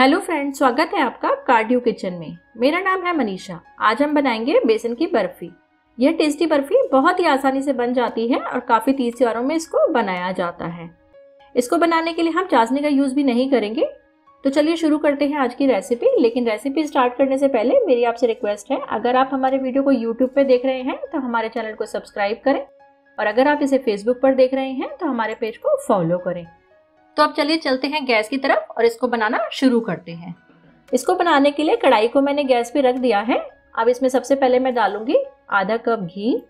Hello friends, स्वागत है आपका कार्डियो किचन में। मेरा नाम है मनीषा। आज हम बनाएँगे बेसन की बर्फ़ी। यह टेस्टी बर्फ़ी बहुत ही आसानी से बन जाती है और काफ़ी तीस त्योहारों में इसको बनाया जाता है। इसको बनाने के लिए हम चाशनी का यूज़ भी नहीं करेंगे। तो चलिए शुरू करते हैं आज की रेसिपी लेकिन रेसिपी स्टार्ट करने से पहले मेरी आपसे रिक्वेस्ट है, अगर आप हमारे वीडियो को यूट्यूब पर देख रहे हैं तो हमारे चैनल को सब्सक्राइब करें और अगर आप इसे फेसबुक पर देख रहे हैं तो हमारे पेज को फॉलो करें। तो अब चलिए चलते हैं गैस की तरफ़ और इसको बनाना शुरू करते हैं। इसको बनाने के लिए कढ़ाई को मैंने गैस पे रख दिया है। अब इसमें सबसे पहले मैं डालूँगी आधा कप घी।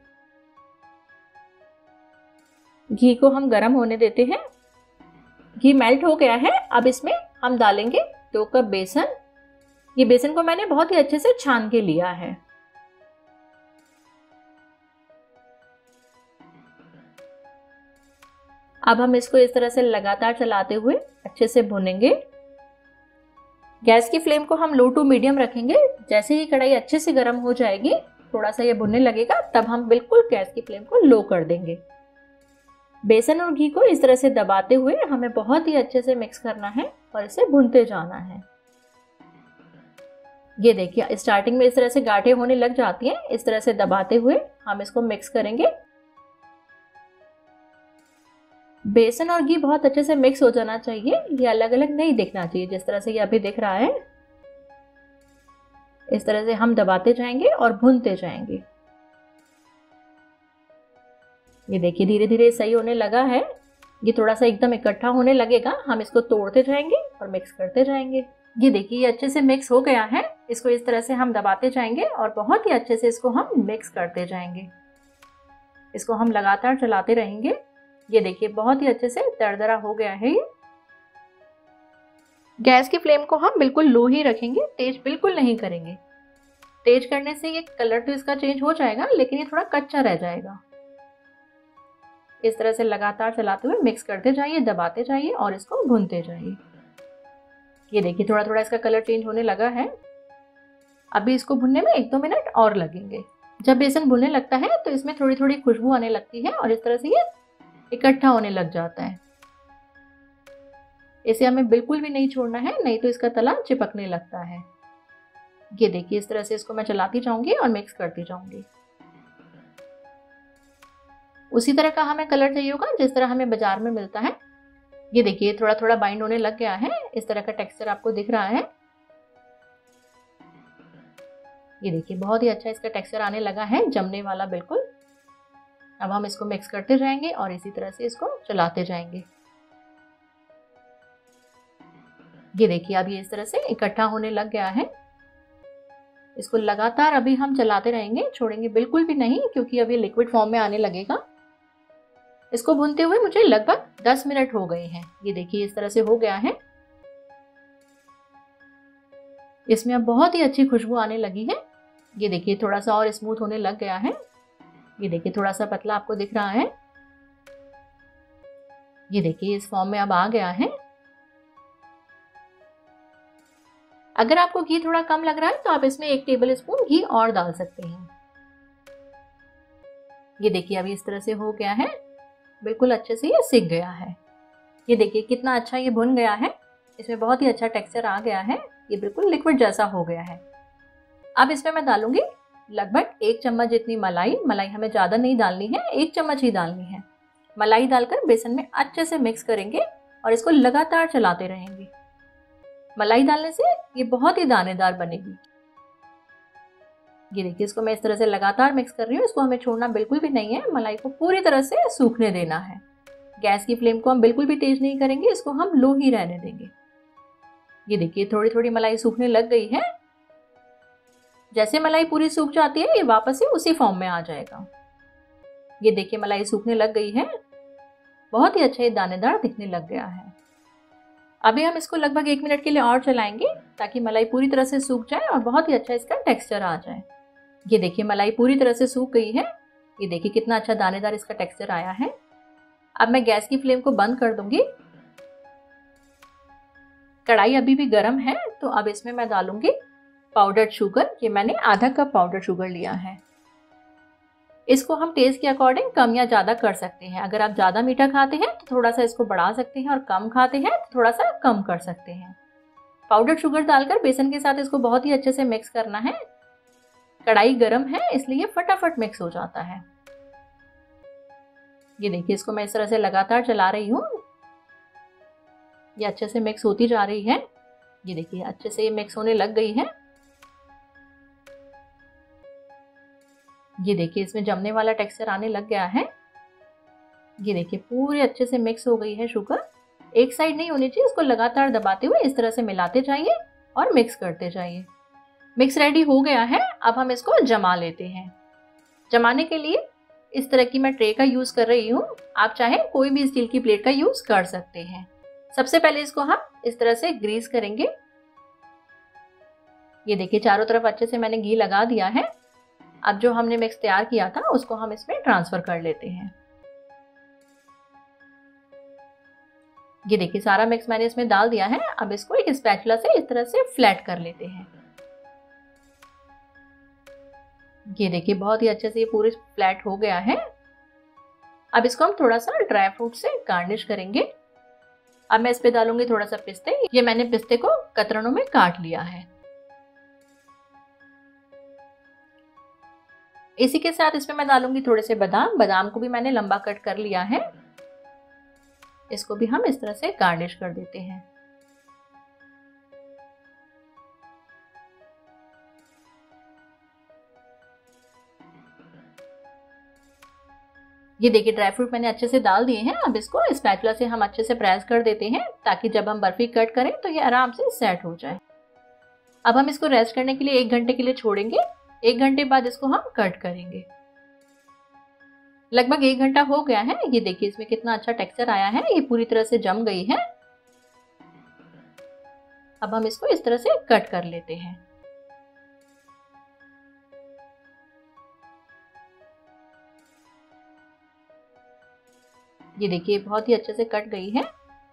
घी को हम गर्म होने देते हैं। घी मेल्ट हो गया है। अब इसमें हम डालेंगे दो कप बेसन। ये बेसन को मैंने बहुत ही अच्छे से छान के लिया है। अब हम इसको इस तरह से लगातार चलाते हुए अच्छे से भुनेंगे। गैस की फ्लेम को हम लो टू मीडियम रखेंगे। जैसे ही कढ़ाई अच्छे से गर्म हो जाएगी थोड़ा सा ये भुनने लगेगा, तब हम बिल्कुल गैस की फ्लेम को लो कर देंगे। बेसन और घी को इस तरह से दबाते हुए हमें बहुत ही अच्छे से मिक्स करना है और इसे भुनते जाना है। ये देखिए, स्टार्टिंग में इस तरह से गाठे होने लग जाती हैं। इस तरह से दबाते हुए हम इसको मिक्स करेंगे। बेसन और घी बहुत अच्छे से मिक्स हो जाना चाहिए। ये अलग अलग नहीं दिखना चाहिए, जिस तरह से ये अभी दिख रहा है। इस तरह से हम दबाते जाएँगे और भूनते जाएँगे। ये देखिए धीरे धीरे सही होने लगा है। ये थोड़ा सा एकदम इकट्ठा होने लगेगा। हम इसको तोड़ते जाएँगे और मिक्स करते जाएँगे। ये देखिए, ये अच्छे से मिक्स हो गया है। इसको इस तरह से हम दबाते जाएँगे और बहुत ही अच्छे से इसको हम मिक्स करते जाएँगे। इसको हम लगातार चलाते रहेंगे। ये देखिए, बहुत ही अच्छे से दरदरा हो गया है ये। गैस की फ्लेम को हम बिल्कुल लो ही रखेंगे, तेज बिल्कुल नहीं करेंगे। तेज करने से ये कलर तो इसका चेंज हो जाएगा, लेकिन ये थोड़ा कच्चा रह जाएगा। इस तरह से लगातार चलाते हुए मिक्स करते जाइए, दबाते जाइए और इसको भूनते जाइए। ये देखिए थोड़ा थोड़ा इसका कलर चेंज होने लगा है। अभी इसको भुनने में एक दो मिनट और लगेंगे। जब बेसन भुनने लगता है तो इसमें थोड़ी थोड़ी खुशबू आने लगती है और इस तरह से ये इकट्ठा होने लग जाता है। इसे हमें बिल्कुल भी नहीं छोड़ना है, नहीं तो इसका तला चिपकने लगता है। ये देखिए, इस तरह से इसको मैं चलाती जाऊँगी और मिक्स करती जाऊँगी। उसी तरह का हमें कलर चाहिए होगा, जिस तरह हमें बाज़ार में मिलता है। ये देखिए थोड़ा थोड़ा बाइंड होने लग गया है। इस तरह का टेक्सचर आपको दिख रहा है। ये देखिए, बहुत ही अच्छा इसका टेक्सचर आने लगा है, जमने वाला बिल्कुल। अब हम इसको मिक्स करते जाएँगे और इसी तरह से इसको चलाते जाएँगे। ये देखिए, अब ये इस तरह से इकट्ठा होने लग गया है। इसको लगातार अभी हम चलाते रहेंगे, छोड़ेंगे बिल्कुल भी नहीं, क्योंकि अभी लिक्विड फॉर्म में आने लगेगा। इसको भूनते हुए मुझे लगभग 10 मिनट हो गए हैं। ये देखिए, इस तरह से हो गया है। इसमें अब बहुत ही अच्छी खुशबू आने लगी है। ये देखिए, थोड़ा सा और स्मूथ होने लग गया है। ये देखिए थोड़ा सा पतला आपको दिख रहा है। ये देखिए, इस फॉर्म में अब आ गया है। अगर आपको घी थोड़ा कम लग रहा है तो आप इसमें एक टेबल स्पून घी और डाल सकते हैं। ये देखिए, अभी इस तरह से हो गया है। बिल्कुल अच्छे से ये सीख गया है। ये देखिए, कितना अच्छा ये भुन गया है। इसमें बहुत ही अच्छा टेक्सचर आ गया है। ये बिल्कुल लिक्विड जैसा हो गया है। अब इसमें मैं डालूँगी लगभग एक चम्मच जितनी मलाई मलाई हमें ज़्यादा नहीं डालनी है, एक चम्मच ही डालनी है। मलाई डालकर बेसन में अच्छे से मिक्स करेंगे और इसको लगातार चलाते रहेंगे। मलाई डालने से ये बहुत ही दानेदार बनेगी। ये देखिए, इसको मैं इस तरह से लगातार मिक्स कर रही हूँ, इसको हमें छोड़ना बिल्कुल भी नहीं है, मलाई को पूरी तरह से सूखने देना है। गैस की फ्लेम को हम बिल्कुल भी तेज नहीं करेंगे, इसको हम लो ही रहने देंगे। ये देखिए थोड़ी थोड़ी मलाई सूखने लग गई है जैसे मलाई पूरी सूख जाती है, ये वापस से उसी फॉर्म में आ जाएगा। ये देखिए, मलाई सूखने लग गई है। बहुत ही अच्छा ये दानेदार दिखने लग गया है। अभी हम इसको लगभग एक मिनट के लिए और चलाएँगे, ताकि मलाई पूरी तरह से सूख जाए और बहुत ही अच्छा इसका टेक्सचर आ जाए। ये देखिए, मलाई पूरी तरह से सूख गई है। ये देखिए, कितना अच्छा दानेदार इसका टेक्सचर आया है। अब मैं गैस की फ्लेम को बंद कर दूँगी। कढ़ाई अभी भी गर्म है तो अब इसमें मैं डालूँगी पाउडर्ड शुगर ये मैंने आधा कप पाउडर शुगर लिया है। इसको हम टेस्ट के अकॉर्डिंग कम या ज़्यादा कर सकते हैं। अगर आप ज़्यादा मीठा खाते हैं तो थोड़ा सा इसको बढ़ा सकते हैं और कम खाते हैं तो थोड़ा सा कम कर सकते हैं। पाउडर शुगर डालकर बेसन के साथ इसको बहुत ही अच्छे से मिक्स करना है। कढ़ाई गर्म है, इसलिए फटाफट मिक्स हो जाता है। ये देखिए, इसको मैं इस तरह से लगातार चला रही हूँ। ये अच्छे से मिक्स होती जा रही है। ये देखिए, अच्छे से ये मिक्स होने लग गई है। ये देखिए, इसमें जमने वाला टेक्सचर आने लग गया है। ये देखिए, पूरे अच्छे से मिक्स हो गई है शुगर एक साइड नहीं होनी चाहिए, इसको लगातार दबाते हुए इस तरह से मिलाते जाइए और मिक्स करते जाइए। मिक्स रेडी हो गया है, अब हम इसको जमा लेते हैं। जमाने के लिए इस तरह की मैं ट्रे का यूज़ कर रही हूँ। आप चाहे कोई भी स्टील की प्लेट का यूज़ कर सकते हैं। सबसे पहले इसको हम इस तरह से ग्रीस करेंगे। ये देखिए, चारों तरफ़ अच्छे से मैंने घी लगा दिया है। अब जो हमने मिक्स तैयार किया था, उसको हम इसमें ट्रांसफ़र कर लेते हैं। ये देखिए, सारा मिक्स मैंने इसमें डाल दिया है। अब इसको एक स्पैचुला से इस तरह से फ्लैट कर लेते हैं। ये देखिए, बहुत ही अच्छे से ये पूरे फ्लैट हो गया है। अब इसको हम थोड़ा सा ड्राई फ्रूट से गार्निश करेंगे। अब मैं इस पे डालूँगी थोड़ा सा पिस्ते। ये मैंने पिस्ते को कतरनों में काट लिया है। इसी के साथ इसमें मैं डालूँगी थोड़े से बादाम। बादाम को भी मैंने लंबा कट कर लिया है। इसको भी हम इस तरह से गार्निश कर देते हैं। ये देखिए, ड्राई फ्रूट मैंने अच्छे से डाल दिए हैं। अब इसको स्पैचुला से हम अच्छे से प्रेस कर देते हैं ताकि जब हम बर्फ़ी कट करें तो ये आराम से सेट हो जाए। अब हम इसको रेस्ट करने के लिए एक घंटे के लिए छोड़ेंगे। एक घंटे बाद इसको हम कट करेंगे। लगभग एक घंटा हो गया है। ये देखिए, इसमें कितना अच्छा टेक्सचर आया है। ये पूरी तरह से जम गई है। अब हम इसको इस तरह से कट कर लेते हैं। ये देखिए बहुत ही अच्छे से कट गई है।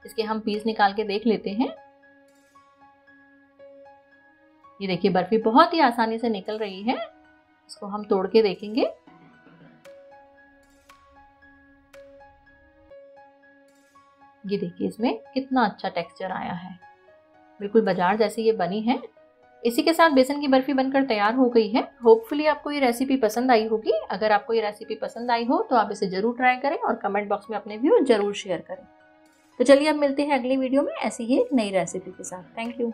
इसके हम पीस निकाल के देख लेते हैं। ये देखिए, बर्फ़ी बहुत ही आसानी से निकल रही है। इसको हम तोड़ के देखेंगे। ये देखिए, इसमें कितना अच्छा टेक्सचर आया है। बिल्कुल बाज़ार जैसी ये बनी है। इसी के साथ बेसन की बर्फ़ी बनकर तैयार हो गई है। होपफुली आपको ये रेसिपी पसंद आई होगी। अगर आपको ये रेसिपी पसंद आई हो तो आप इसे ज़रूर ट्राई करें और कमेंट बॉक्स में अपने व्यू ज़रूर शेयर करें। तो चलिए, अब मिलते हैं अगली वीडियो में ऐसी ही एक नई रेसिपी के साथ। Thank you